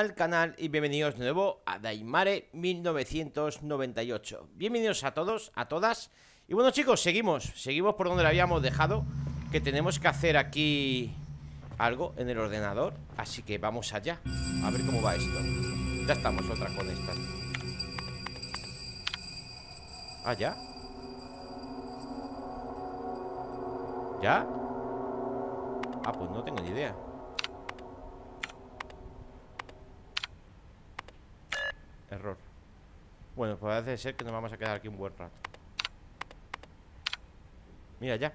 al canal y bienvenidos de nuevo a Daimare 1998 Bienvenidos a todos, a todas. Y bueno chicos, seguimos, seguimos por donde lo habíamos dejado Que tenemos que hacer aquí algo en el ordenador. Así que vamos allá, a ver cómo va esto. Ya estamos otra con estas Ah, ¿ya? ¿Ya? Ah, pues no tengo ni idea Error. Bueno, pues parece ser que nos vamos a quedar aquí un buen rato. Mira ya.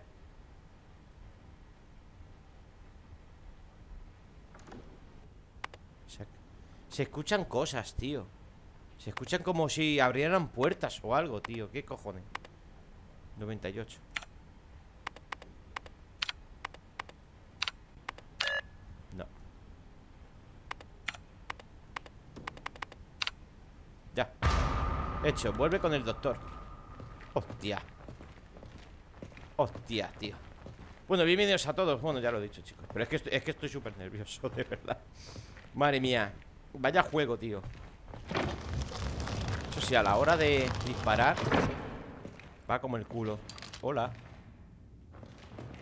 Se, se escuchan cosas, tío. Se escuchan como si abrieran puertas o algo, tío. ¿Qué cojones? 98 Hecho, vuelve con el doctor. Hostia. Hostia, tío. Bueno, bienvenidos a todos. Bueno, ya lo he dicho, chicos. Pero es que estoy, es que estoy súper nervioso, de verdad. Madre mía. Vaya juego, tío. Eso sí, a la hora de disparar Va como el culo. Hola.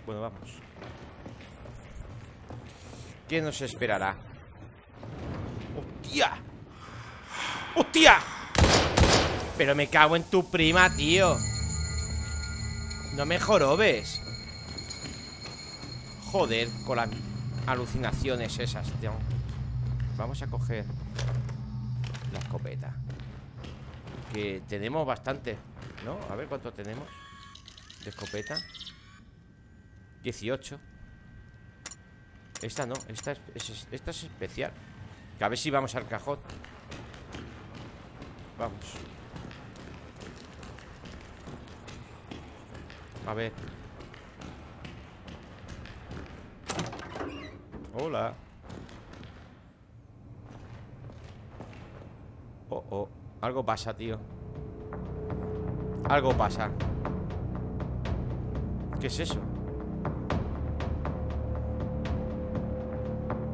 Bueno, vamos. ¿Qué nos esperará? ¡Hostia! ¡Hostia! Pero me cago en tu prima, tío. No me jorobes. Joder, con las alucinaciones esas, Vamos a coger La escopeta. Que tenemos bastante ¿No? A ver cuánto tenemos De escopeta. 18 Esta no, esta es, esta es especial. Que a ver si vamos al cajón. Vamos A ver. Hola. Oh, oh. Algo pasa, tío. Algo pasa. ¿Qué es eso?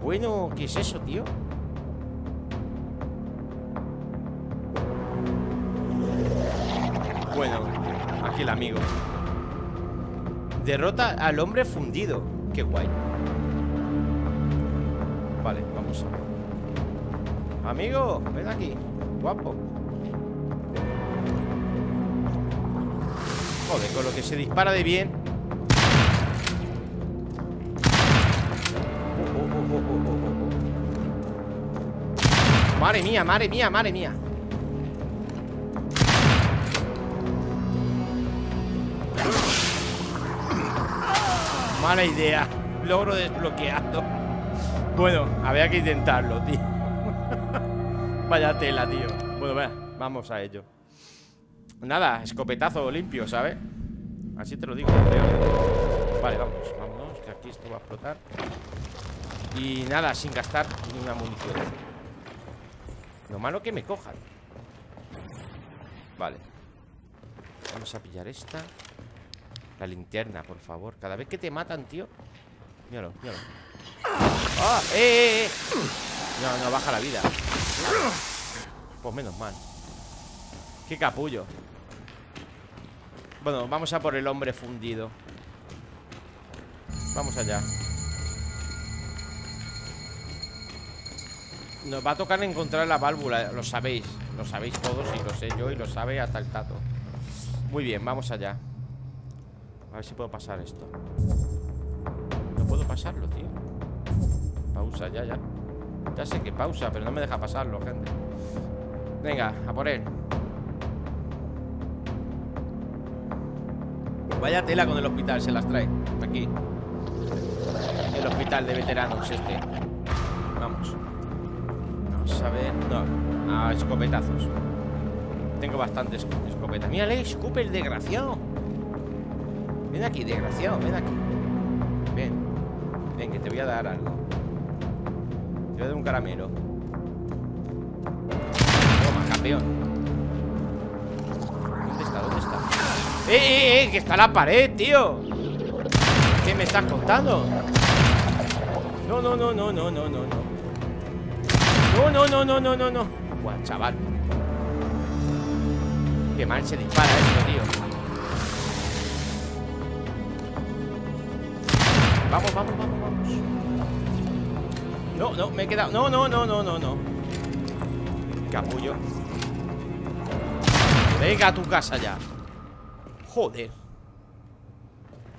Bueno, ¿qué es eso, tío? Bueno, aquí el amigo Derrota al hombre fundido. Qué guay. Vale, vamos Amigo, ven aquí. Guapo. Joder, con lo que se dispara de bien. Madre mía, madre mía, madre mía Mala idea. Logro desbloqueado Bueno, había que intentarlo, tío. Vaya tela, tío. Bueno, vea, vamos a ello. Nada, escopetazo limpio, ¿sabes? Así te lo digo Vale, vamos, vámonos Que aquí esto va a explotar. Y nada, sin gastar ni una munición. Lo malo que me cojan. Vale. Vamos a pillar esta la linterna, por favor. Cada vez que te matan, tío. Míralo, míralo. ¡Ah! ¡Eh, eh, eh! No, no, baja la vida. Pues menos mal. Qué capullo. Bueno, vamos a por el hombre fundido. Vamos allá. Nos va a tocar encontrar la válvula Lo sabéis, lo sabéis todos Y lo sé yo y lo sabe hasta el tato. Muy bien, vamos allá a ver si puedo pasar esto. No puedo pasarlo, tío. Pausa, ya, ya. Ya sé que pausa, pero no me deja pasarlo, gente. Venga, a por él. Vaya tela con el hospital, se las trae. Aquí. El hospital de veteranos este. Vamos. Vamos a ver. No, a escopetazos. Tengo bastantes escopetas Mira, le escupe el desgraciado Ven aquí, desgraciado, ven aquí Ven Ven, que te voy a dar algo Te voy a dar un caramelo Toma, campeón ¿Dónde está? ¿Dónde está? ¡Eh, eh, eh! ¡Que está la pared, tío! ¿Qué me estás contando? No, no, no, no, no, no, no, no No, no, no, no, no, no, no chaval Qué mal se dispara esto, tío Vamos, vamos, vamos, vamos. No, no, me he quedado. No, no, no, no, no, no. Capullo. Venga a tu casa ya. Joder.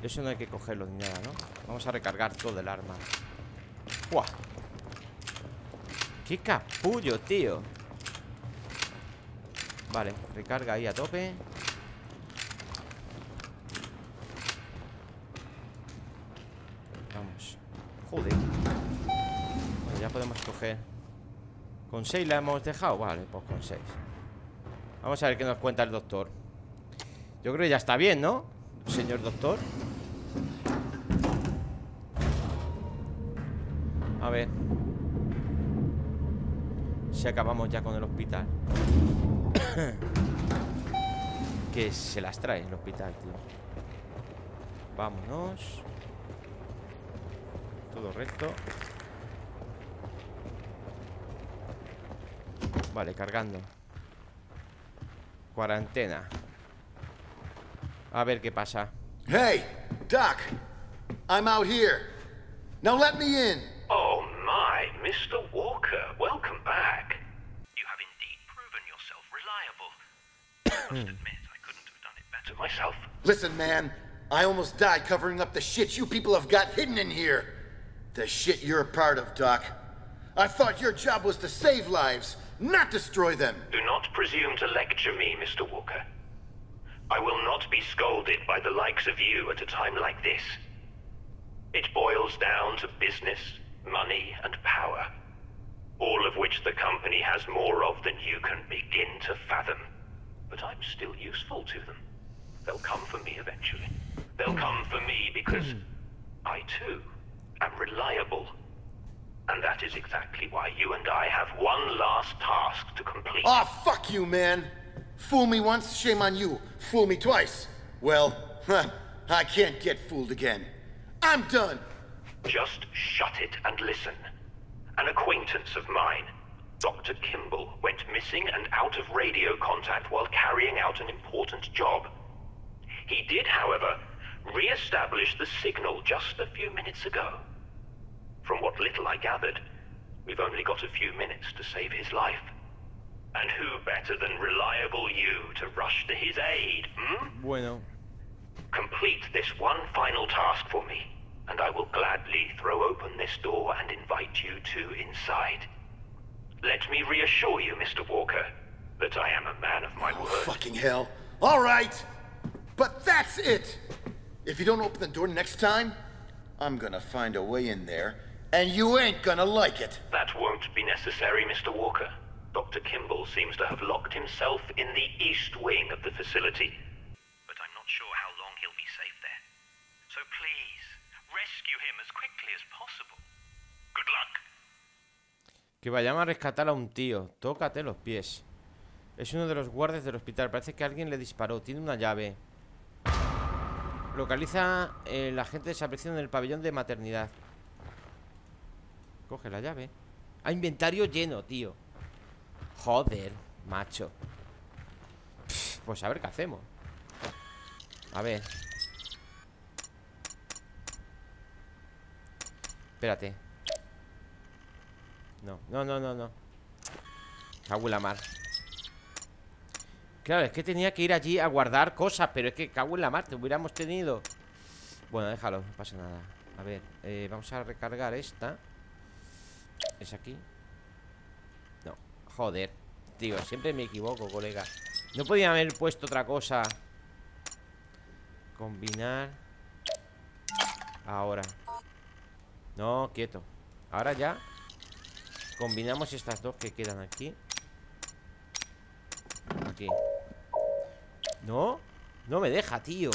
Eso no hay que cogerlo ni nada, ¿no? Vamos a recargar todo el arma. ¡Buah! ¡Qué capullo, tío! Vale, recarga ahí a tope Vamos Joder. Bueno, Ya podemos coger. ¿Con 6 la hemos dejado? Vale, pues con 6 Vamos a ver qué nos cuenta el doctor. Yo creo que ya está bien, ¿no? Señor doctor. A ver. Si acabamos ya con el hospital. Que se las trae el hospital, tío. Vámonos Todo recto. Vale, cargando. Cuarentena. A ver qué pasa. Hey, Doc. I'm out here. Now let me in. Oh my, Mr. Walker, welcome back. You have indeed proven yourself reliable. I must hmm. admit, I couldn't have done it better myself. Listen, man. I almost died covering up the shit you people have got hidden in here The shit you're a part of, Doc I thought your job was to save lives Not destroy them Do not presume to lecture me, Mr. Walker. I will not be scolded by the likes of you at a time like this. It boils down to business, money, and power. All of which the company has more of than you can begin to fathom. But I'm still useful to them. They'll come for me eventually. They'll hmm. come for me because I too am reliable. And that is exactly why you and I have one last task to complete. Aw, fuck you, man Fool me once, shame on you Fool me twice Well, huh, I can't get fooled again I'm done Just shut it and listen. An acquaintance of mine, Dr. Kimball, went missing and out of radio contact while carrying out an important job. He did, however, re-establish the signal just a few minutes ago. From what little I gathered, we've only got a few minutes to save his life. And who better than reliable you to rush to his aid, hmm? Bueno Complete this one final task for me, and I will gladly throw open this door and invite you two inside. Let me reassure you, Mr. Walker, that I am a man of my word. Fucking hell All right But that's it If you don't open the door next time I'm gonna find a way in there And you ain't gonna like it That won't be necessary, Mr. Walker. Dr. Kimball seems to have locked himself in the east wing of the facility. But I'm not sure how long he'll be safe there. So please, rescue him as quickly as possible. Good luck. Que vayamos a rescatar a un tío Tócate los pies Es uno de los guardias del hospital Parece que alguien le disparó Tiene una llave Localiza el agente desaparecido en el pabellón de maternidad Coge la llave. Ah, inventario lleno, tío. Joder, macho. Pues a ver qué hacemos. A ver. Espérate. No, no, no, no, no. Cago la mar. Claro, es que tenía que ir allí a guardar cosas Pero es que cago en la mar, te hubiéramos tenido. Bueno, déjalo, no pasa nada. A ver, eh, vamos a recargar esta ¿Es aquí? No, joder. Tío, siempre me equivoco, colega. No podía haber puesto otra cosa. Combinar. Ahora. No, quieto. Ahora ya Combinamos estas dos que quedan aquí. Aquí. ¿No? No me deja, tío.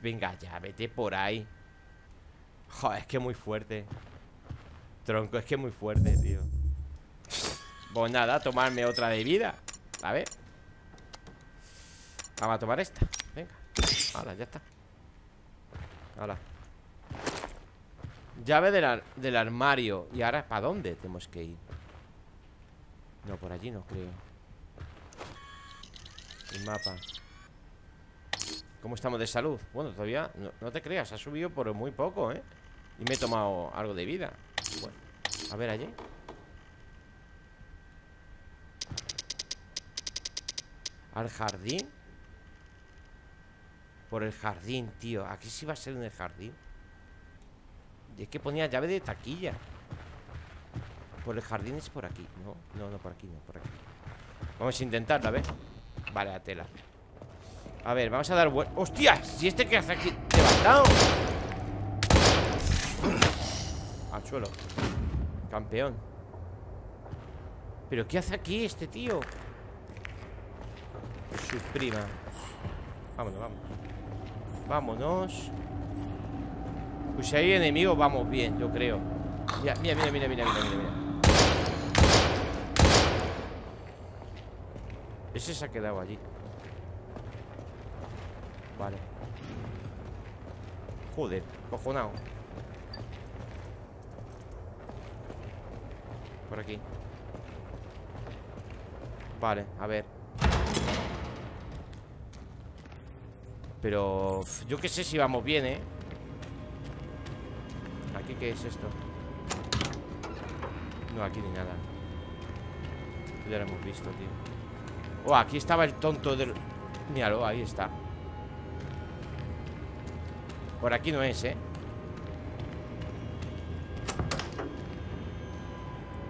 Venga ya, vete por ahí. Joder, es que muy fuerte Tronco, es que muy fuerte, tío. Pues nada, tomarme otra de vida A ver. Vamos a tomar esta Venga. Ahora, ya está. Ahora Llave del, del armario. ¿Y ahora para dónde tenemos que ir? No, por allí no creo. El mapa. ¿Cómo estamos de salud? Bueno, todavía no, te creas, ha subido por muy poco, ¿eh? Y me he tomado algo de vida Bueno, a ver allí ¿Al jardín? Por el jardín, tío Aquí sí va a ser en el jardín Y es que ponía llave de taquilla Por el jardín es por aquí No, no, no, por aquí, no, por aquí Vamos a intentarlo, a ver Vale, a tela A ver, vamos a dar vuelta ¡Hostia! ¿Si este que hace aquí? ¡Levantado! Al Campeón. ¿Pero qué hace aquí este tío? Su prima. Vámonos, vámonos. Vámonos. Pues si hay enemigos vamos bien, yo creo. Mira, mira, mira, mira, mira, mira, mira. Ese se ha quedado allí. Vale. Joder, cojonado Por aquí Vale, a ver Pero yo qué sé si vamos bien, ¿eh? ¿Aquí qué es esto? No, aquí ni nada Ya lo hemos visto, tío Oh, aquí estaba el tonto del... Míralo, ahí está Por aquí no es, ¿eh?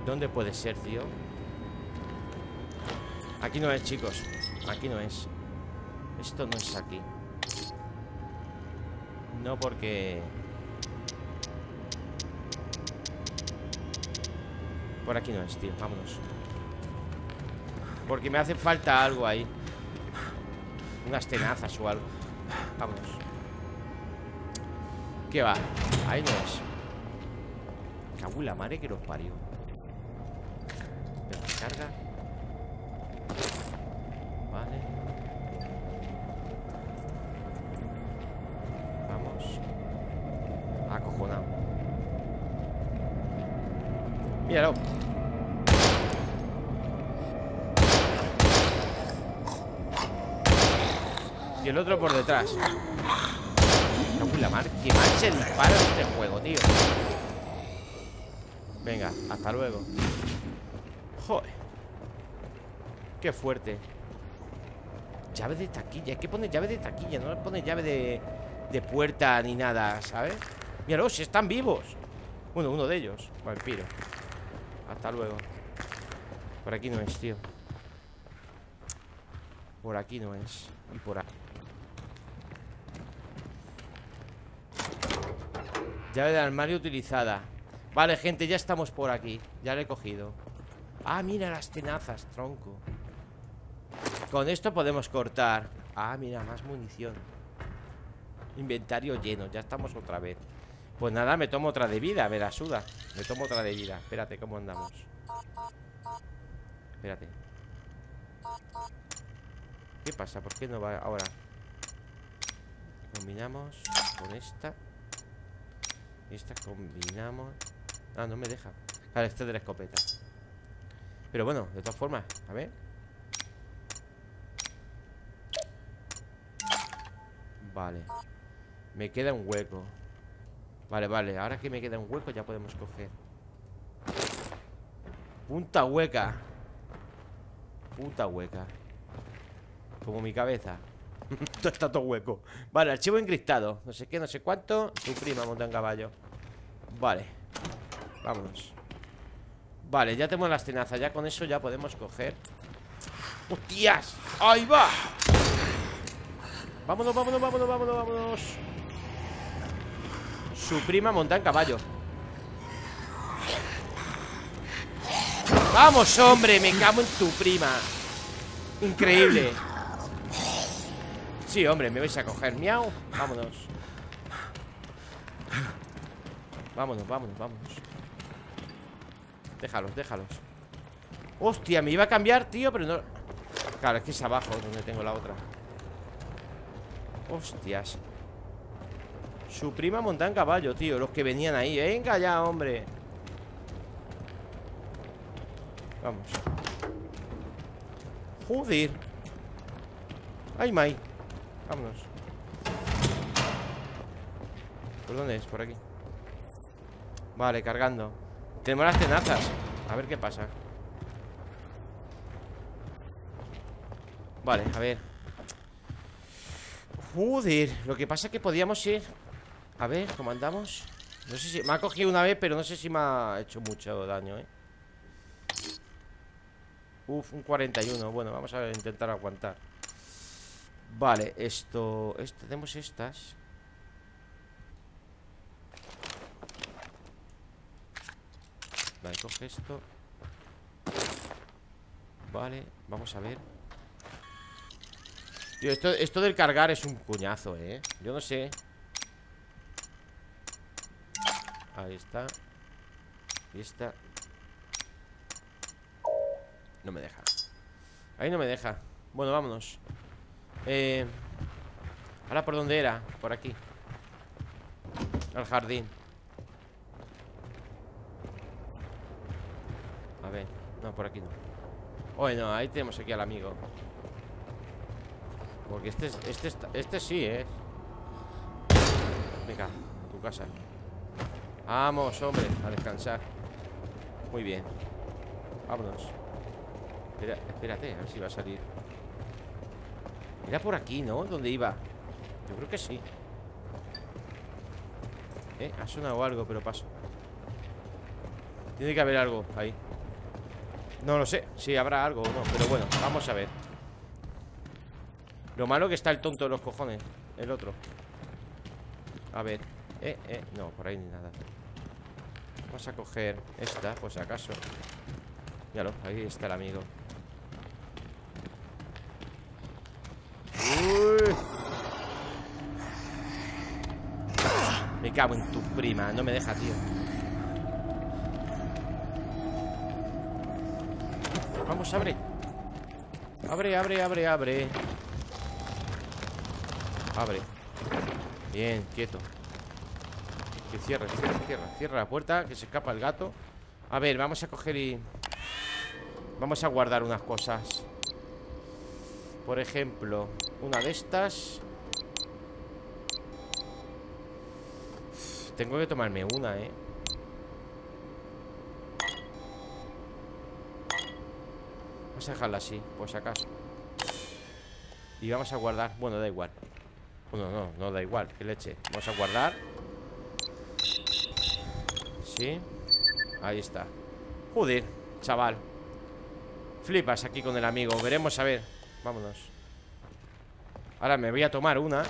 ¿Dónde puede ser, tío? Aquí no es, chicos. Aquí no es. Esto no es aquí. No porque... Por aquí no es, tío, vámonos. Porque me hace falta algo ahí. Unas tenazas o algo. Vámonos. ¿Qué va? Ahí no es. Cago la madre que los parió Carga Míralo. Y el otro por detrás. la mar. Que mal se dispara en este juego, tío. Venga, hasta luego. Joder. Qué fuerte. Llave de taquilla. Es que pone llave de taquilla. No pone llave de, puerta ni nada, ¿sabes? Si están vivos. Bueno, uno de ellos. Vampiro. Hasta luego Por aquí no es, tío Por aquí no es Y por aquí Llave de armario utilizada Vale, gente, ya estamos por aquí Ya lo he cogido Ah, mira las tenazas, tronco Con esto podemos cortar. Ah, mira, más munición. Inventario lleno, ya estamos otra vez. Pues nada, me tomo otra de vida, me la suda. Me tomo otra de vida. Espérate, ¿cómo andamos? Espérate. ¿Qué pasa? ¿Por qué no va ahora? Combinamos con esta. Esta combinamos. Ah, no me deja. Claro, este de la escopeta. Pero bueno, de todas formas, a ver Vale. Me queda un hueco. Vale, vale, ahora que me queda un hueco ya podemos coger. Punta hueca. Punta hueca. Como mi cabeza. Está todo hueco. Vale, archivo encriptado. No sé qué, no sé cuánto. Tu prima monta en caballo. Vale. Vámonos. Vale, ya tenemos las tenazas Ya con eso ya podemos coger. ¡Hostias! ¡Ahí va! Vámonos, vámonos, vámonos, vámonos, vámonos. Su prima monta en caballo. ¡Vamos, hombre! Me cago en tu prima. Increíble. Sí, hombre, me vais a coger. Miau, vámonos. Vámonos, vámonos, vámonos. Déjalos, déjalos. Hostia, me iba a cambiar, tío, pero no. Claro, es que es abajo donde tengo la otra Hostias. Su prima montada en caballo, tío Los que venían ahí. Venga ya, hombre. Vamos. Joder. Ay, Mai. Vámonos. ¿Por dónde es? Por aquí. Vale, cargando. Tenemos las tenazas. A ver qué pasa. Vale, a ver Joder Lo que pasa es que podíamos ir. A ver, ¿cómo andamos? No sé si... Me ha cogido una vez, pero no sé si me ha hecho mucho daño, ¿eh? Uf, un 41 Bueno, vamos a intentar aguantar. Vale, esto... esto tenemos estas. Vale, coge esto. Vale, vamos a ver Tío, esto, esto del cargar es un puñazo, ¿eh? Yo no sé. Ahí está. Y está. No me deja. Ahí no me deja. Bueno, vámonos. Eh... Ahora, ¿por dónde era? Por aquí. Al jardín. A ver No, por aquí no. Bueno, ahí tenemos aquí al amigo porque este, este, este sí, ¿eh? Venga, tu casa. Vamos, hombre, a descansar. Muy bien. Vámonos. Espérate, a ver si va a salir. Era por aquí, ¿no? ¿Dónde iba? Yo creo que sí. Eh, ha sonado algo, pero paso. Tiene que haber algo ahí. No lo sé, si habrá algo o no Pero bueno, vamos a ver lo malo que está el tonto de los cojones El otro. A ver Eh, eh No, por ahí ni nada. Vamos a coger esta, pues acaso. Míralo, ahí está el amigo. Uy. Me cago en tu prima No me deja, tío. Vamos, abre. Abre, abre, abre, abre Abre. Bien, quieto. Que cierre, cierra, cierra Cierra la puerta, que se escapa el gato. A ver, vamos a coger y... Vamos a guardar unas cosas. Por ejemplo Una de estas. Tengo que tomarme una, eh Vamos a dejarla así, por si acaso. Y vamos a guardar Bueno, da igual bueno, no, no da igual, qué leche. Vamos a guardar. Sí. Ahí está. Joder, chaval. Flipas aquí con el amigo Veremos a ver. Vámonos. Ahora me voy a tomar una.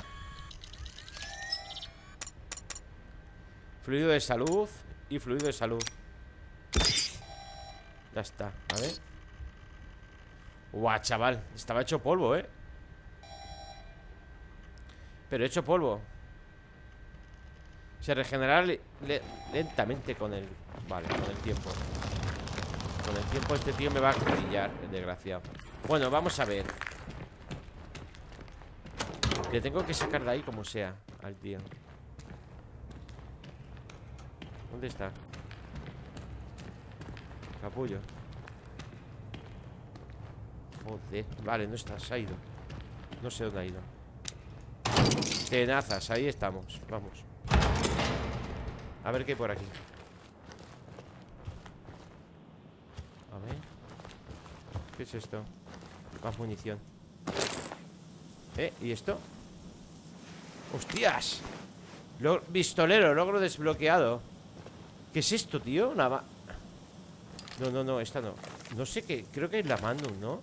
Fluido de salud Y fluido de salud. Ya está, a ver Guau, chaval Estaba hecho polvo, eh pero hecho polvo. Se regenerará lentamente con el... Vale, con el tiempo. Con el tiempo este tío me va a brillar El desgraciado. Bueno, vamos a ver. Le tengo que sacar de ahí como sea Al tío. ¿Dónde está? Capullo. Joder, vale, no está, se ha ido. No sé dónde ha ido Tenazas, ahí estamos Vamos A ver qué hay por aquí A ver ¿Qué es esto? Más munición ¿Eh? ¿Y esto? ¡Hostias! Pistolero, logro desbloqueado ¿Qué es esto, tío? Una No, no, no, esta no No sé qué, creo que es la Magnum, ¿no?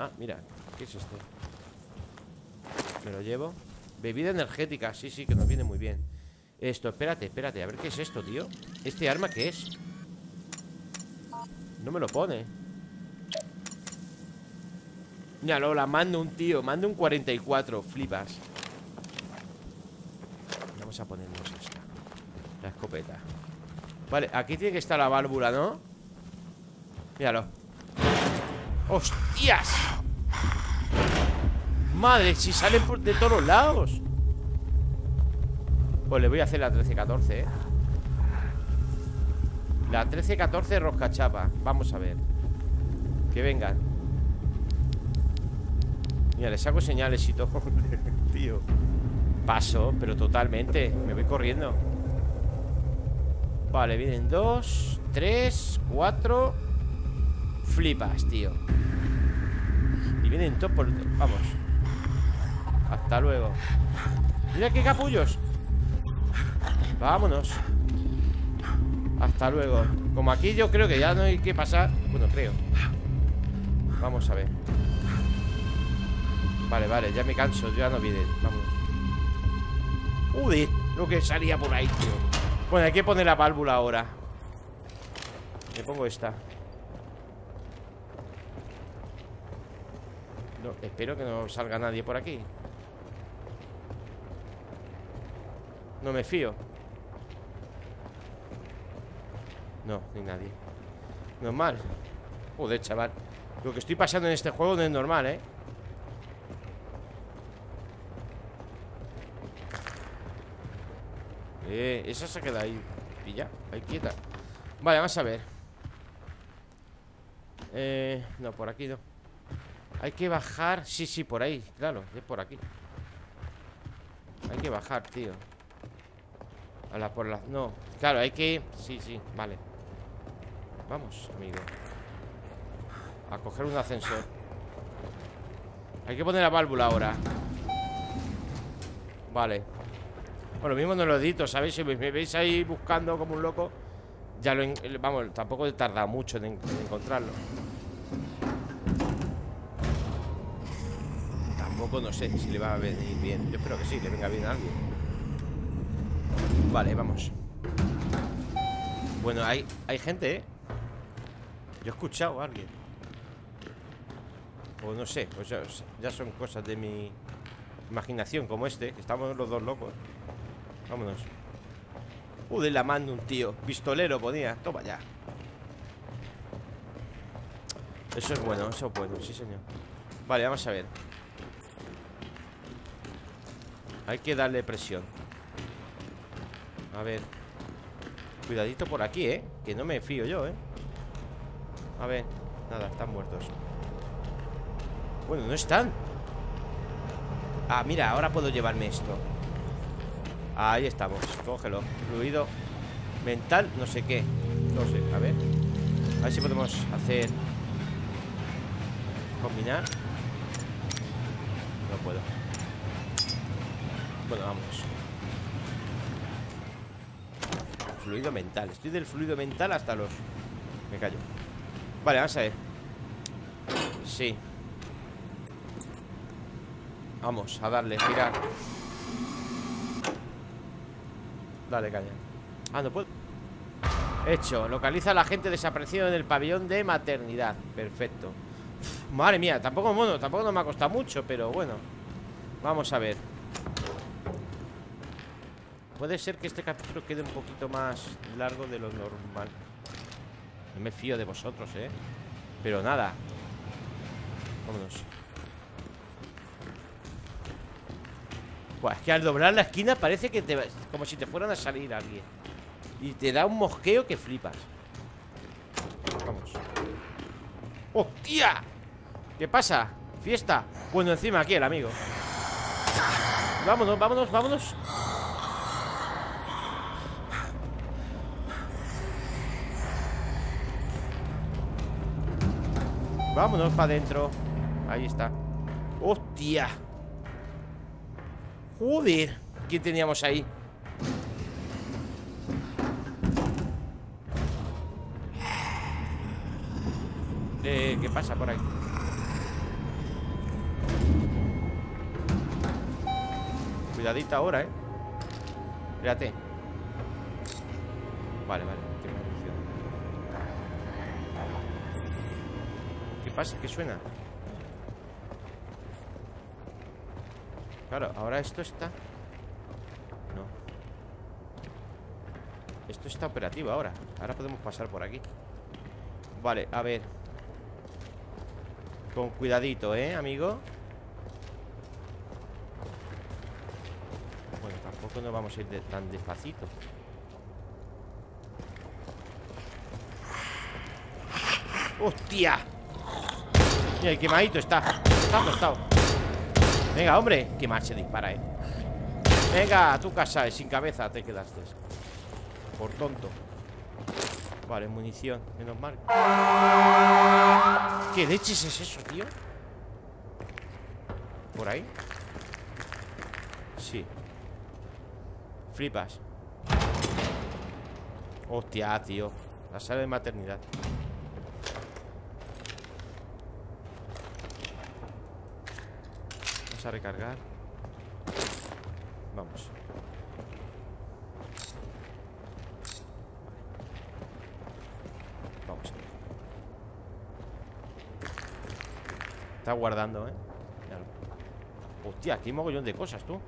Ah, mira, ¿qué es esto? Me lo llevo. Bebida energética, sí, sí, que nos viene muy bien. Esto, espérate, espérate A ver qué es esto, tío. ¿Este arma qué es? No me lo pone. Ya, no, la mando un tío Mando un 44, flipas. Vamos a ponernos esta La escopeta. Vale, aquí tiene que estar la válvula, ¿no? Míralo. ¡Hostias! Madre, si salen por de todos lados. Pues le voy a hacer la 13-14, ¿eh? La 13-14 rosca chapa. Vamos a ver. Que vengan Mira, le saco señales y todo Tío. Paso, pero totalmente. Me voy corriendo. Vale, vienen dos Tres, cuatro. Flipas, tío. Y vienen todos por... Vamos Hasta luego. Mira qué capullos. Vámonos. Hasta luego. Como aquí yo creo que ya no hay que pasar. Bueno, creo. Vamos a ver. Vale, vale, ya me canso Ya no vienen, vámonos Uy, lo que salía por ahí, tío. Bueno, hay que poner la válvula ahora. Me pongo esta. No, Espero que no salga nadie por aquí No me fío. No, ni nadie. Normal Joder, chaval. Lo que estoy pasando en este juego no es normal, ¿eh? Eh, esa se queda ahí. Pilla, ahí quieta. Vale, vamos a ver. Eh, no, por aquí no. Hay que bajar. Sí, sí, por ahí, claro, es por aquí. Hay que bajar, tío A la por la... No, claro, hay que... Sí, sí, vale. Vamos, amigo. A coger un ascensor. Hay que poner la válvula ahora. Vale. Bueno, mismo no lo edito, ¿sabéis? Si me veis ahí buscando como un loco Ya lo... Vamos, tampoco he tardado mucho en, en encontrarlo. Tampoco no sé si le va a venir bien. Yo espero que sí, le venga bien a alguien Vale, vamos. Bueno, hay, hay gente, ¿eh? Yo he escuchado a alguien. O no sé, o sea, ya son cosas de mi imaginación Como este, estamos los dos locos. Vámonos. De la mano un tío. Pistolero ponía, toma ya. Eso es bueno, eso es bueno, sí señor. Vale, vamos a ver. Hay que darle presión A ver. Cuidadito por aquí, ¿eh? Que no me fío yo, ¿eh? A ver, nada, están muertos. Bueno, no están. Ah, mira, ahora puedo llevarme esto. Ahí estamos, cógelo. Fluido. Mental, no sé qué. No sé, a ver. A ver si podemos hacer. Combinar. No puedo. Bueno, vamos Fluido mental. Estoy del fluido mental hasta los Me callo. Vale, vamos a ver. Sí. Vamos a darle, girar. Dale, calla Ah, no puedo. Hecho, localiza a la gente desaparecido en el pabellón de maternidad. Perfecto. Madre mía, tampoco, bueno, tampoco no me ha costado mucho Pero bueno. Vamos a ver Puede ser que este capítulo quede un poquito más largo de lo normal no me fío de vosotros, ¿eh? Pero nada Vámonos Buah, es que al doblar la esquina parece que te... Como si te fueran a salir alguien Y te da un mosqueo que flipas Vamos ¡Hostia! ¿Qué pasa? ¿Fiesta? Bueno, encima aquí el amigo Vámonos, vámonos, vámonos Vámonos para adentro Ahí está ¡Hostia! ¡Joder! ¿Quién teníamos ahí? Eh, ¿Qué pasa por ahí? Cuidadita ahora, ¿eh? Espérate Vale, vale pasa? ¿Qué suena? Claro, ahora esto está... No Esto está operativo ahora Ahora podemos pasar por aquí Vale, a ver Con cuidadito, ¿eh, amigo? Bueno, tampoco nos vamos a ir tan despacito. ¡Hostia! Mira, quemadito está. Está tostado. Venga, hombre. Qué mal se dispara, eh. Venga, a tu casa, sin cabeza te quedaste. Por tonto. Vale, munición, menos mal. ¿Qué leches es eso, tío? ¿Por ahí? Sí. Flipas. Hostia, tío. La sala de maternidad. Vamos a recargar. Vamos. Vamos. Está guardando, ¿eh? Hostia, aquí hay mogollón de cosas, tú.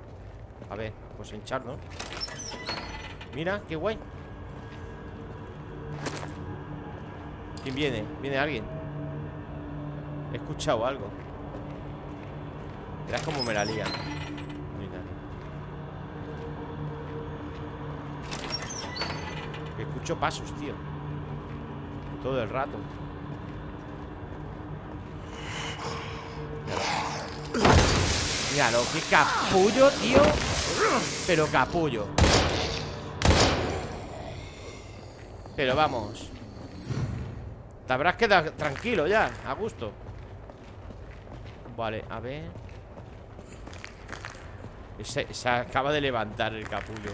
A ver, pues hincharnos. Mira, qué guay. ¿Quién viene? ¿Viene alguien? He escuchado algo. Verás cómo me la lían. Escucho pasos, tío. Todo el rato. Míralo, qué capullo, tío. Pero capullo. Pero vamos. Te habrás quedado tranquilo ya, a gusto. Vale, a ver. Se, acaba de levantar el capullo.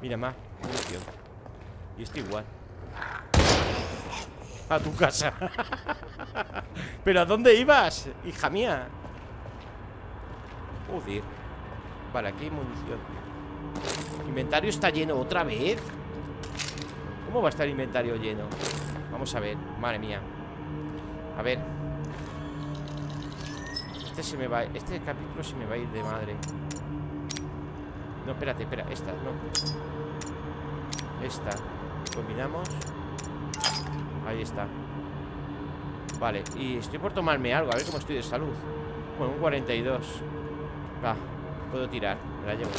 Mira más. munición. Y esto igual. A tu casa. ¿Pero a dónde ibas, hija mía? Joder. Vale, aquí hay munición. Inventario está lleno otra vez. ¿Cómo va a estar el inventario lleno? Vamos a ver, madre mía A ver Este se me va Este capítulo se me va a ir de madre No, espérate, espera Esta, no. Esta Combinamos. Ahí está. Vale, y estoy por tomarme algo A ver cómo estoy de salud. Bueno, un 42 Va, puedo tirar Me la llevo.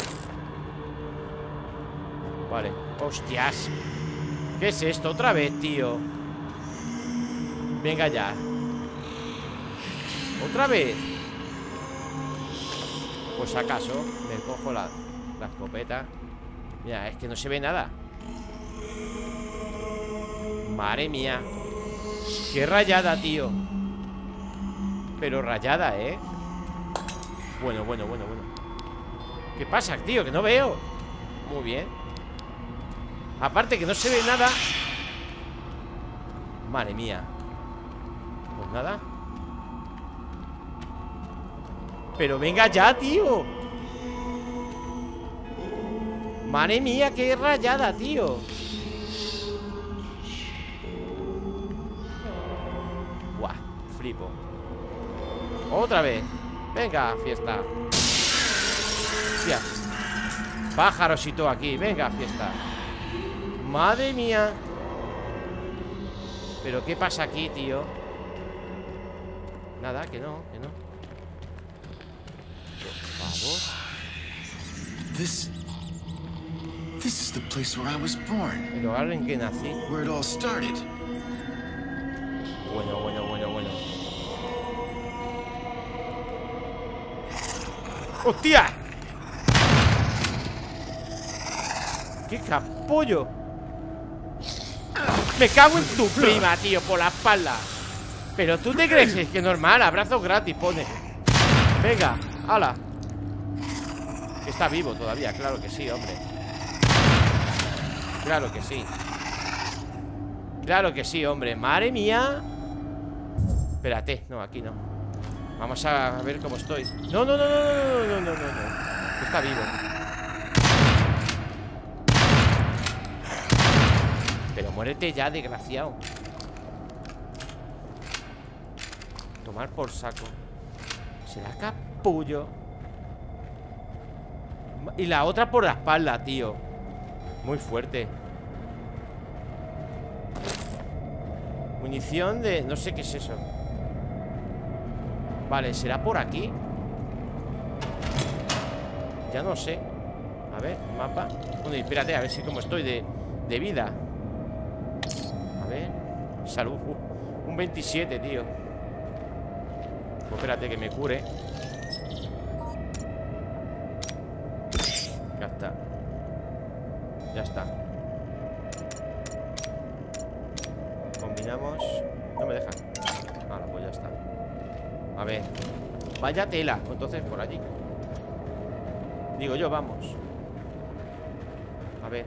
Vale, hostias. ¿Qué es esto? Otra vez, tío. Venga ya. ¿Otra vez? Pues acaso Me cojo la, la escopeta. Mira, es que no se ve nada. Madre mía. Qué rayada, tío. Pero rayada, ¿eh? Bueno, bueno, bueno, bueno. ¿Qué pasa, tío? Que no veo. Muy bien. Aparte que no se ve nada. Madre mía. Pues nada. Pero venga ya, tío Madre mía, qué rayada, tío. Buah, flipo. Otra vez. Venga, fiesta. Hostia. Pájaros aquí. Venga, fiesta. Madre mía. ¿Pero qué pasa aquí, tío? Nada, que no, que no. Por favor. This. This is the place where I was born, El lugar en que nací. Where it all started. Bueno, bueno, bueno, bueno. ¡Hostia! ¡Qué capullo! Me cago en tu prima, tío, por la espalda Pero tú te crees que es normal, abrazo gratis, pone. Venga, hala Está vivo todavía, claro que sí, hombre Claro que sí. Claro que sí, hombre. Madre mía. Espérate, no, aquí no. Vamos a ver cómo estoy. No, no, no, no, no, no, no, no, no Está vivo. Pero muérete ya, desgraciado. Tomar por saco. Será capullo. Y la otra por la espalda, tío Muy fuerte. Munición de... No sé qué es eso. Vale, ¿será por aquí? Ya no sé. A ver, mapa. Bueno, espérate, a ver si como estoy de, de vida. A ver. Salud. Uh, Un 27, tío. Pues espérate que me cure Ya está. Combinamos. No me deja. Ahora, pues ya está. A ver. Vaya tela. Entonces por allí. Digo yo, vamos. A ver.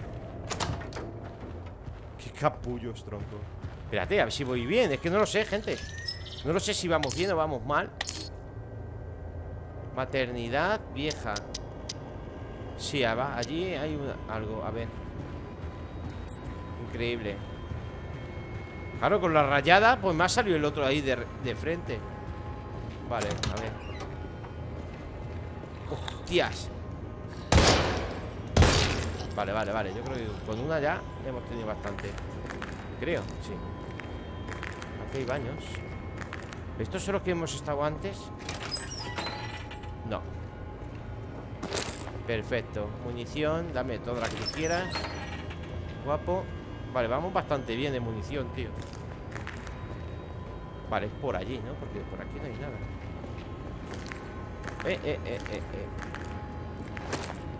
Qué capullos, tronco. Espérate, a ver si voy bien. Es que no lo sé, gente. No lo sé si vamos bien o vamos mal. Maternidad vieja Sí, allí hay algo A ver. Increíble. Claro, con la rayada Pues me ha salido el otro ahí de, de frente. Vale, a ver. Hostias. Vale, vale, vale Yo creo que con una ya hemos tenido bastante. Creo, sí. Aquí hay baños. ¿Estos son los que hemos estado antes? Perfecto. Munición, dame toda la que tú quieras. Guapo. Vale, vamos bastante bien de munición, tío. Vale, es por allí, ¿no? Porque por aquí no hay nada. Eh, eh, eh, eh, eh.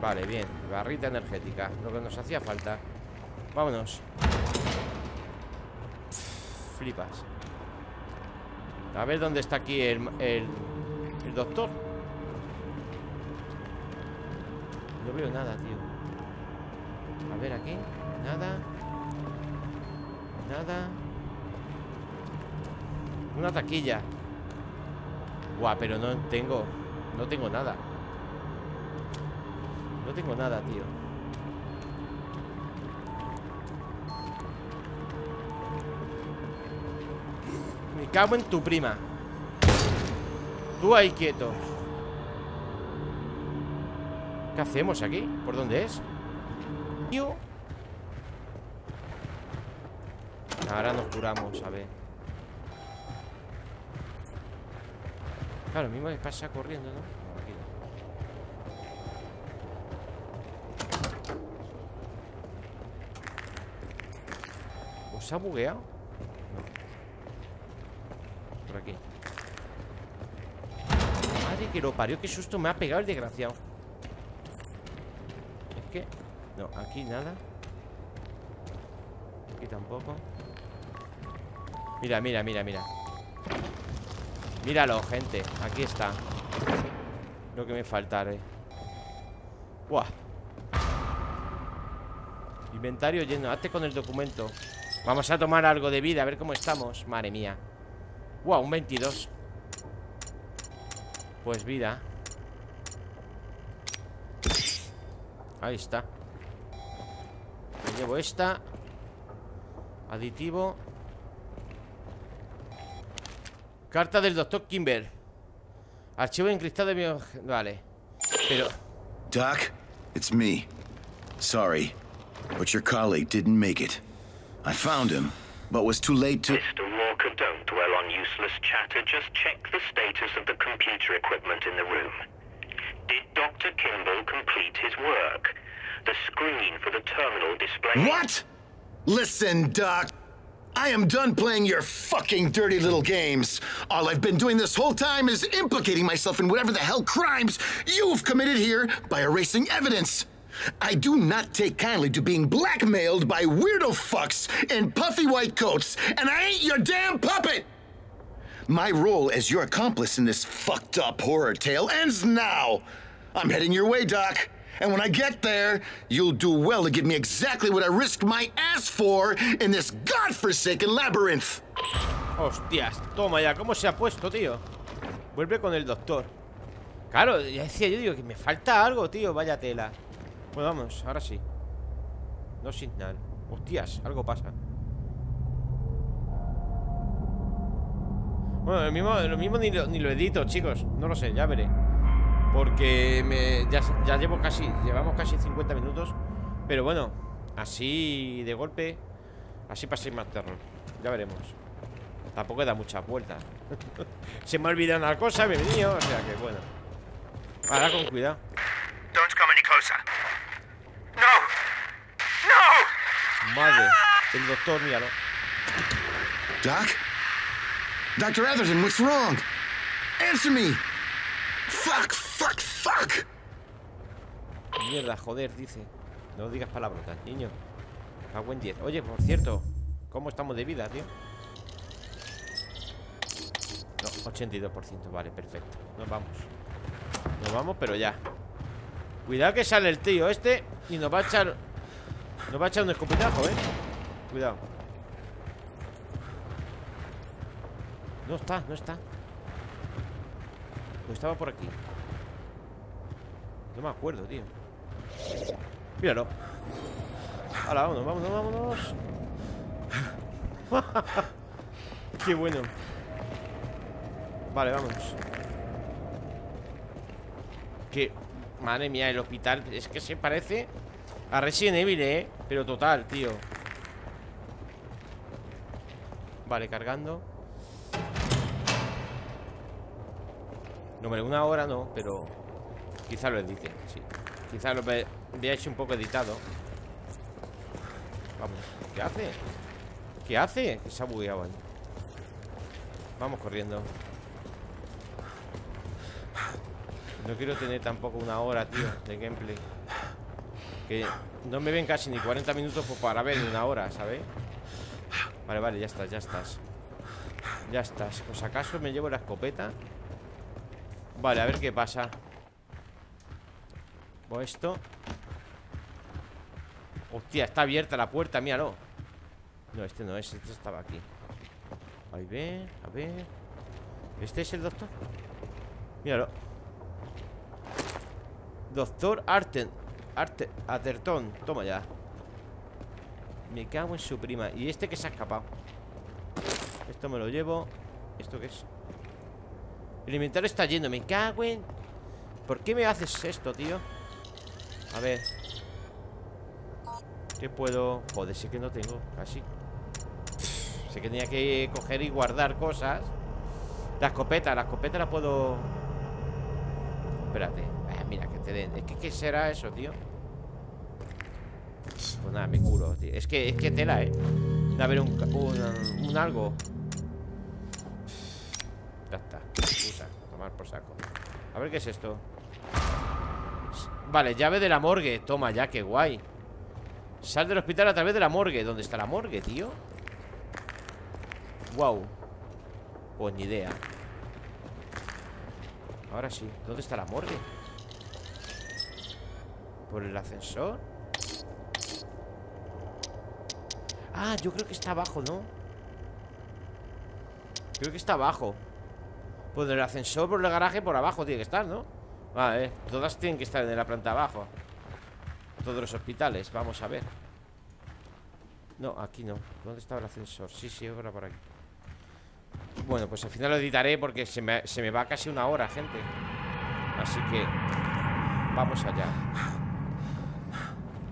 Vale, bien. Barrita energética. Lo que nos hacía falta. Vámonos. Flipas. A ver dónde está aquí el, el, el doctor veo nada, tío. A ver aquí Nada. Nada. Una taquilla. Guau, pero no tengo No tengo nada. No tengo nada, tío. Me cago en tu prima. Tú ahí quieto ¿Qué hacemos aquí? ¿Por dónde es? Tío Ahora nos curamos, a ver Claro, mismo que pasa corriendo, ¿no? ¿Os ha bugueado? No. Por aquí Madre que lo parió, qué susto me ha pegado el desgraciado. No, aquí nada. Aquí tampoco. Mira, mira, mira, mira. Míralo, gente. Aquí está. Lo que me faltaré. Buah. Inventario lleno. Hazte con el documento. Vamos a tomar algo de vida A ver cómo estamos. Madre mía. Buah, un 22 Pues vida. Ahí está llevo esta Aditivo Carta del doctor Kimber. Archivo encriptado de mi... Vale. Pero... Doc, it's me. Sorry, but your colleague didn't make it. I found him, but was too late to... Mr. Walker, don't dwell on useless chatter. Just check the status of the computer equipment in the room. Did Dr. Kimball complete his work? The screen for the terminal display... What? Listen, Doc. I am done playing your fucking dirty little games. All I've been doing this whole time is implicating myself in whatever the hell crimes you've committed here by erasing evidence. I do not take kindly to being blackmailed by weirdo fucks in puffy white coats, and I ain't your damn puppet! My role as your accomplice in this fucked up horror tale ends now. I'm heading your way, Doc. And when I get there, you'll do well to give me exactly what I risked my ass for in this godforsaken labyrinth. Hostias, toma ya, ¿cómo se ha puesto, tío? Vuelve con el doctor. Claro, ya decía yo, digo, que me falta algo, tío, vaya tela. Pues vamos, ahora sí. No signal. Hostias, algo pasa. Bueno, lo mismo, lo mismo ni, lo, ni lo edito, chicos. No lo sé, ya veré. Porque me, ya, llevo casi Llevamos casi 50 minutos Pero bueno, así de golpe Así pasé más terror Ya veremos Tampoco da muchas vueltas Se me ha olvidado una cosa, me he venido O sea que bueno Ahora con cuidado Don't come any closer. Madre. El doctor, míralo. Doc? Dr. Atherton, what's wrong? Answer me! Fuck, fuck, fuck! Mierda, joder, dice. No digas palabrotas, niño. Cago en 10. Oye, por cierto, ¿cómo estamos de vida, tío? No, 82%, vale, perfecto. Nos vamos. Nos vamos, pero ya. Cuidado que sale el tío este y nos va a echar. Nos va a echar un escopetajo, eh. Cuidado. No está, no está. Pues estaba por aquí. No me acuerdo, tío. Míralo. Ahora, vámonos, vámonos, vámonos. Qué bueno. Vale, vámonos. Que, madre mía, el hospital es que se parece a Resident Evil, ¿eh? Pero total, tío. Vale, cargando. No, hombre, una hora no, pero quizá lo edite, sí. Quizá lo ve- veáis un poco editado. Vamos, ¿qué hace? ¿Qué hace? Que se ha bugueado ahí. Vamos corriendo. No quiero tener tampoco una hora, tío, de gameplay. Que no me ven casi ni 40 minutos pues, para ver una hora, ¿sabéis? Vale, vale, ya estás, ya estás. Ya estás. Pues acaso me llevo la escopeta. Vale, a ver qué pasa. O esto. Hostia, está abierta la puerta, míralo. No, este no es, este estaba aquí. Ahí ve, a ver. ¿Este es el doctor? Míralo. Doctor Arten. Arte. Toma ya. Me cago en su prima. ¿Y este que se ha escapado? Esto me lo llevo. ¿Esto qué es? El inventario está lleno. Me cago en... ¿Por qué me haces esto, tío? A ver. ¿Qué puedo...? Joder, sé que no tengo. Casi. Sé que tenía que coger y guardar cosas. La escopeta. La escopeta la puedo... Espérate. Ah, mira, que te den. Es que, ¿qué será eso, tío? Pues nada, me curo, tío. Es que, es que tela, ¿eh? De haber un, un, un algo. Ya está. Usa, a tomar por saco. A ver qué es esto. Vale, llave de la morgue. Toma ya, qué guay. Sal del hospital a través de la morgue. ¿Dónde está la morgue, tío? Wow. Pues ni idea. Ahora sí. ¿Dónde está la morgue? ¿Por el ascensor? Ah, yo creo que está abajo, ¿no? Creo que está abajo Pues el ascensor por el garaje por abajo tiene que estar, ¿no? Vale, todas tienen que estar en la planta abajo. Todos los hospitales, vamos a ver. No, aquí no. ¿Dónde estaba el ascensor? Sí, sí, ahora por aquí. Bueno, pues al final lo editaré porque se me, se me va casi una hora, gente. Así que Vamos allá.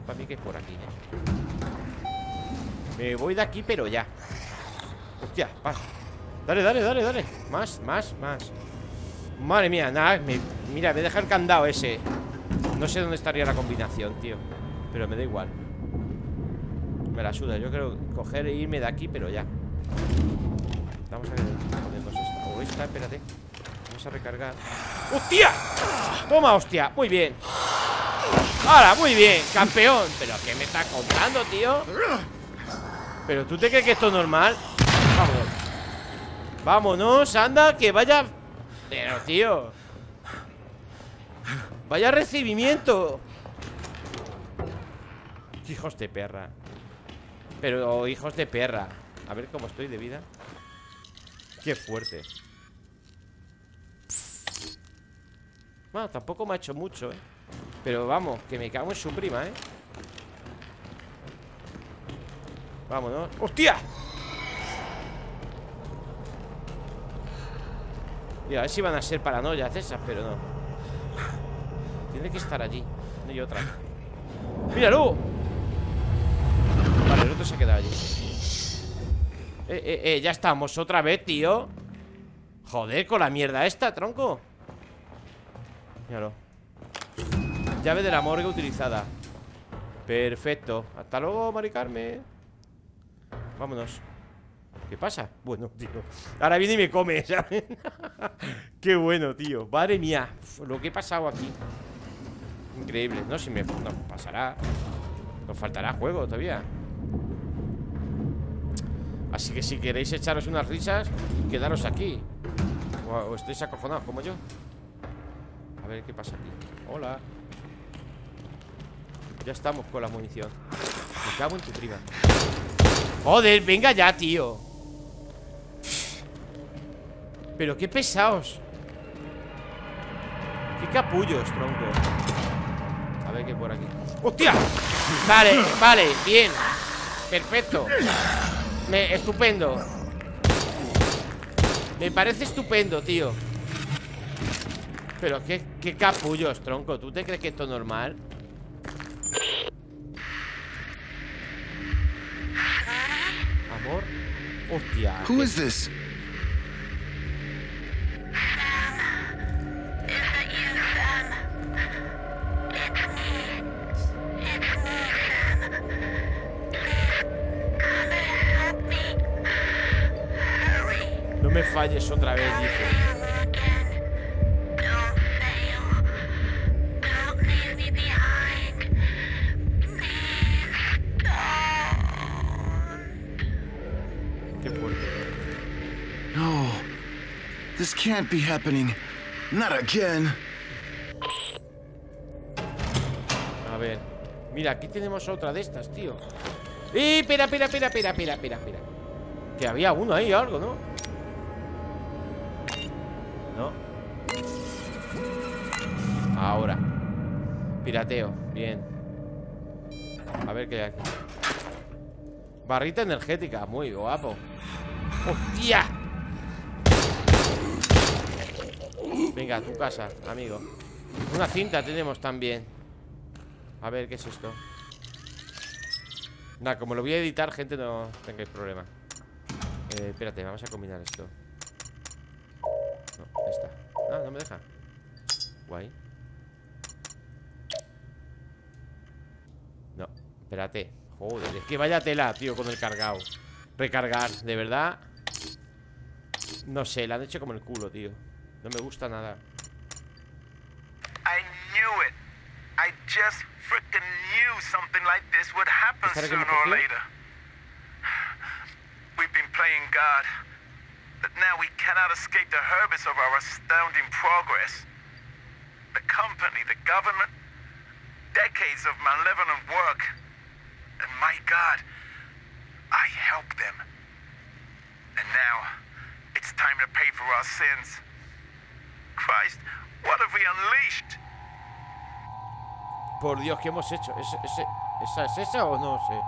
Para mí que es por aquí, ¿eh? Me voy de aquí, pero ya. Hostia, va Dale, dale, dale, dale. Más, más, más Madre mía, nada Mira, me deja el candado ese No sé dónde estaría la combinación, tío Pero me da igual Me la suda, yo quiero coger e irme de aquí, pero ya Vamos a ver esta O esta, espérate Vamos a recargar ¡Hostia! Toma, hostia, muy bien ¡Hala, muy bien! ¡Campeón! ¿Pero qué me está contando, tío? ¿Pero tú te crees que esto es normal? Vamos Vámonos, anda, que vaya Pero, tío. Vaya recibimiento. Hijos de perra. Pero, hijos de perra. A ver cómo estoy de vida. Qué fuerte. Bueno, tampoco me ha hecho mucho, eh Pero vamos, que me cago en su prima, eh Vámonos. ¡Hostia! A ver si van a ser paranoias esas, pero no. Tiene que estar allí. No hay otra. ¡Míralo! Vale, el otro se ha quedado allí. Eh, eh, eh, ya estamos otra vez, tío. Joder, con la mierda esta, tronco. Míralo. Llave de la morgue utilizada. Perfecto. Hasta luego, Mari Carmen. Vámonos ¿Qué pasa? Bueno, tío Ahora viene y me come, ¿sabes? Qué bueno, tío. Madre mía Lo que he pasado aquí. Increíble No si me nos pasará. Nos faltará juego todavía. Así que si queréis echaros unas risas Quedaros aquí. O, estáis acojonados como yo. A ver qué pasa aquí. Hola. Ya estamos con la munición. Me cago en tu prima. Joder, venga ya, tío Pero qué pesados Qué capullos, tronco A ver qué por aquí. ¡Hostia! Vale, vale, bien. Perfecto. Me, Estupendo. Me parece estupendo, tío. Pero qué, qué capullos, tronco ¿Tú te crees que esto es normal? Amor. Hostia Who is this? Can't be happening. Not again. A ver. Mira, aquí tenemos otra de estas, tío. ¡Eh! Espera, espera, espera, espera, espera, espera, espera. Que había uno ahí, algo, ¿no? ¿No? Ahora. Pirateo, bien. A ver qué hay aquí. Barrita energética, muy guapo. ¡Hostia! Venga, tu casa, amigo. Una cinta tenemos también. A ver, ¿qué es esto? Nada, como lo voy a editar, gente, no tengáis problema. Eh, espérate, vamos a combinar esto. No, esta. Ah, no me deja. Guay. No, espérate. Joder, es que vaya tela, tío, con el cargado. Recargar, de verdad. No sé, la han hecho como el culo, tío. No me gusta nada. I knew it. I just frickin' knew something like this would happen ¿Esta era que me sooner or later. We've been playing God, but now we cannot escape the herbis of our astounding progress. The company, the government, decades of malevolent work. And my God, I helped them. And now, it's time to pay for our sins. Christ, what have we unleashed? Por Dios, ¿qué hemos hecho? ¿Es, ese- ¿Esa es esa o no sé?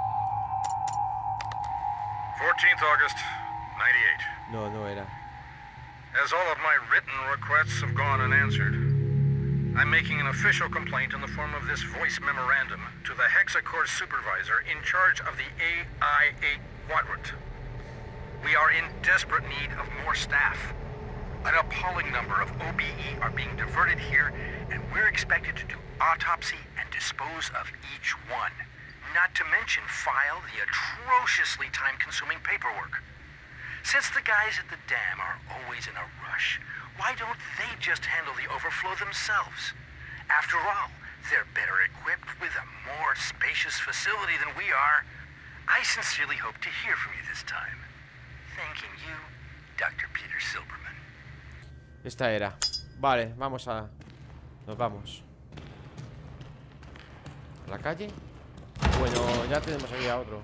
14th August, 98. No, no era. As all of my written requests have gone unanswered, I'm making an official complaint in the form of this voice memorandum to the Hexacore supervisor in charge of the AI-8 quadrant. We are in desperate need of more staff. An appalling number of OBE are being diverted here, and we're expected to do autopsy and dispose of each one. Not to mention file the atrociously time-consuming paperwork. Since the guys at the dam are always in a rush, why don't they just handle the overflow themselves? After all, they're better equipped with a more spacious facility than we are. I sincerely hope to hear from you this time. Thanking you, Dr. Peter Silberman. Esta era. Vale, vamos a... Nos vamos. ¿A la calle? Bueno, ya tenemos aquí a otro.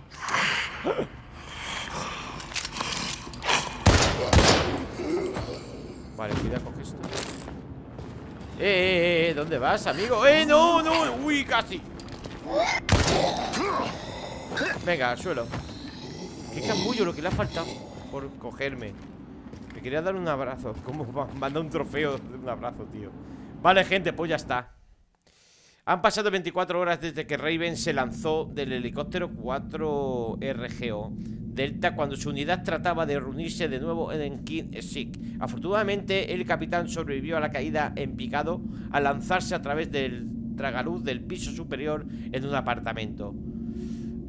Vale, cuidado, coge esto. Eh, eh, eh, ¿dónde vas, amigo? ¡Eh, no, no! ¡Uy, casi! Venga, al suelo. Qué capullo lo que le ha faltado por cogerme. Me quería dar un abrazo. ¿Cómo manda un trofeo de un abrazo, tío? Vale, gente, pues ya está. Han pasado 24 horas desde que Raven se lanzó del helicóptero 4RGO Delta cuando su unidad trataba de reunirse de nuevo en King Sick. Afortunadamente, el capitán sobrevivió a la caída en picado al lanzarse a través del tragaluz del piso superior en un apartamento.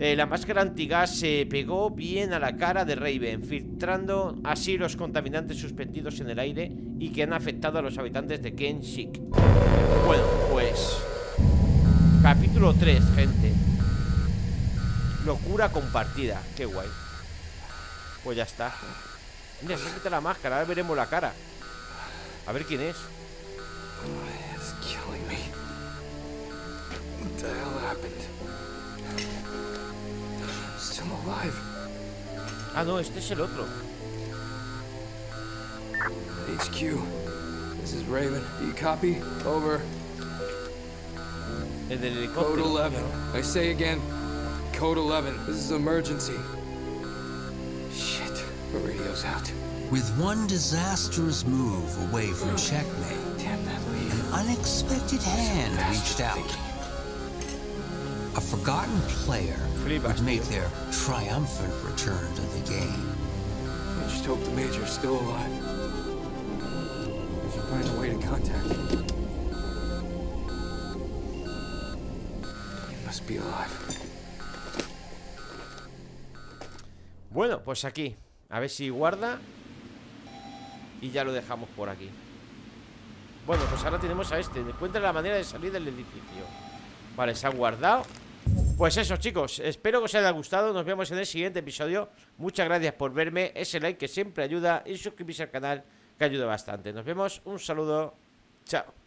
Eh, la máscara antigas se pegó bien a la cara de Raven, filtrando así los contaminantes suspendidos en el aire y que han afectado a los habitantes de Kenshik. Bueno, pues... Capítulo 3, gente. Locura compartida. Qué guay. Pues ya está. Mira, se la máscara, ahora veremos la cara. A ver quién es. Me. What the hell happened? I'm still alive. Ah, no, este es el otro. HQ. This is Raven. Do you copy? Over. El del Code 11. I say again. Code 11. This is emergency. Shit. The radio's out. With one disastrous move away from checkmate, Damn that an unexpected hand reached out. A forgotten player would make their triumphant return to the game. I just hope the Major's still alive. I should find a way to contact him. He must be alive. Bueno, pues aquí. A ver si guarda. Y ya lo dejamos por aquí. Bueno, pues ahora tenemos a este. Encuentra la manera de salir del edificio. Vale, se ha guardado. Pues eso, chicos. Espero que os haya gustado. Nos vemos en el siguiente episodio. Muchas gracias por verme. Ese like que siempre ayuda. Y suscribirse al canal que ayuda bastante. Nos vemos. Un saludo. Chao.